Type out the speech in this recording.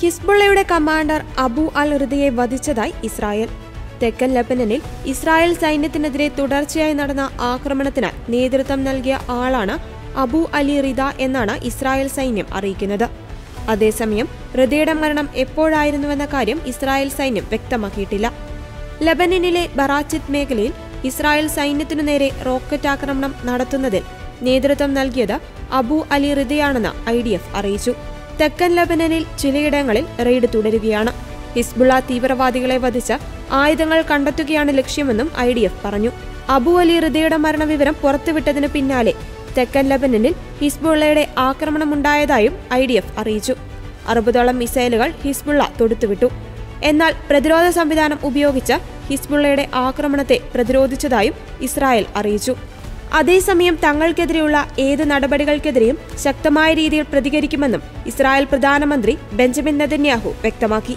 ഹിസ്ബുള്ളയുടെ commander Abu അൽ ഹൃദയെ വധിച്ചതായി ഇസ്രായേൽ. തെക്കൻ ലബനനിൽ ഇസ്രായേൽ സൈന്യത്തിനെതിരെ തുടർച്ചയായി നടന്ന ആക്രമണത്തിന് നേതൃത്വം നൽകിയ ആളാണ് അബു അലി റിദ എന്നാണ് ഇസ്രായേൽ സൈന്യം അറിയിക്കുന്നത്. അതേസമയം റിദയുടെ മരണം എപ്പോഴായിരുന്നുവെന്ന കാര്യം ഇസ്രായേൽ സൈന്യം വ്യക്തമാക്കിയിട്ടില്ല. ലബനനിലെ ബറാച്ചിത് മേഖലയിൽ ഇസ്രായേൽ സൈന്യത്തിനു നേരെ റോക്കറ്റ് ആക്രമണം നടത്തുന്നതിൽ നേതൃത്വം നൽകിയത് അബു അലി റിദയാണെന്ന് ഐ അറിയിച്ചു. തെക്കൻ ലബനനിൽ ചിലയിടങ്ങളിൽ റെയ്ഡ് തുടരുകയാണ്. ഹിസ്ബുള്ള തീവ്രവാദികളെ വധിച്ച ആയുധങ്ങൾ കണ്ടെത്തുകയാണ് ലക്ഷ്യമെന്നും ഐ പറഞ്ഞു. അബു അലി റിദയുടെ മരണവിവരം പുറത്തുവിട്ടതിന് പിന്നാലെ തെക്കൻ ലബനനിൽ ഹിസ്ബുള്ളയുടെ ആക്രമണമുണ്ടായതായും ഐ ഡി എഫ് അറിയിച്ചു. അറുപതോളം മിസൈലുകൾ ഹിസ്ബുള്ള തൊടുത്തുവിട്ടു. എന്നാൽ പ്രതിരോധ സംവിധാനം ഉപയോഗിച്ച് ഹിസ്ബുള്ളയുടെ ആക്രമണത്തെ പ്രതിരോധിച്ചതായും ഇസ്രായേൽ അറിയിച്ചു. അതേസമയം തങ്ങൾക്കെതിരെയുള്ള ഏത് നടപടികൾക്കെതിരെയും ശക്തമായ രീതിയിൽ പ്രതികരിക്കുമെന്നും ഇസ്രായേൽ പ്രധാനമന്ത്രി ബെഞ്ചമിൻ നെതന്യാഹു വ്യക്തമാക്കി.